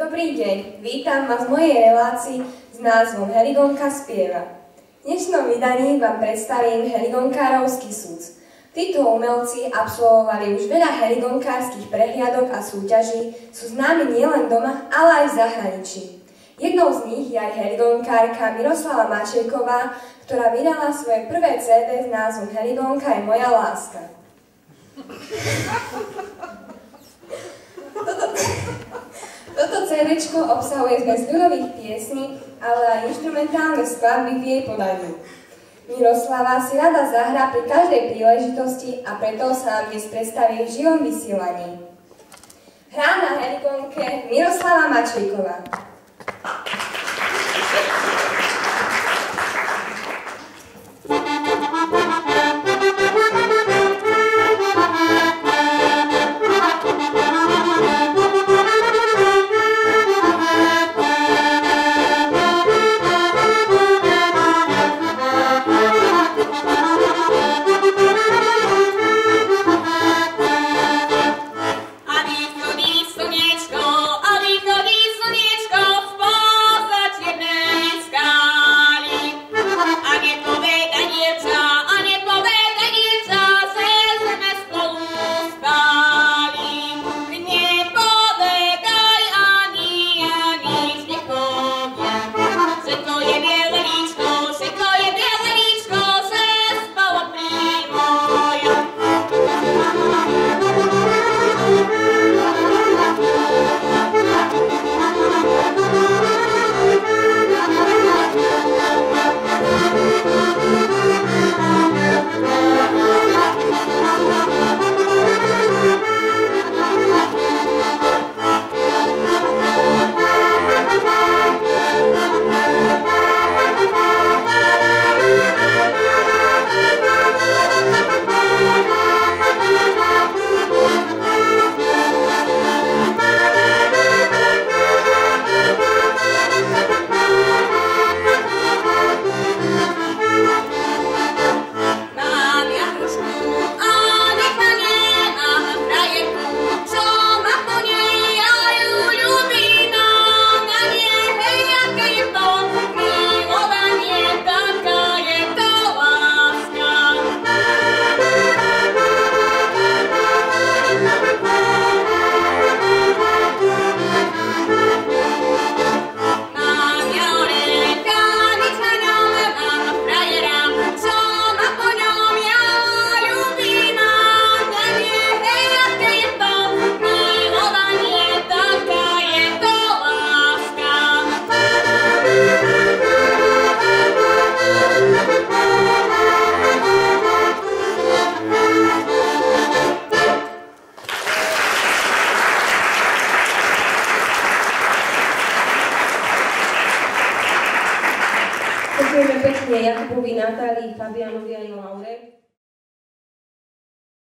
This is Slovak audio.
Dobrý deň, vítam vás v mojej relácii s názvom Heligonka spieva. V dnešnom vydaní vám predstavím Heligonkárovský súd. Títo umelci absolvovali už veľa heligonkárskych prehliadok a súťaží, sú známi nielen doma, ale aj v zahraničí. Jednou z nich je aj heligonkárka Miroslava Mačejková, ktorá vydala svoje prvé CD s názvom Heligonka je moja láska. toto CD obsahuje zmes ľudových piesní, ale aj instrumentálne skladby v jej podaní. Miroslava si rada zahrá pri každej príležitosti a preto sa nám dnes predstaví v živom vysielaní. Hrá na helikonke Miroslava Mačíková. Romeo Pettiniera, Bubinata di Fabiano Via Aure.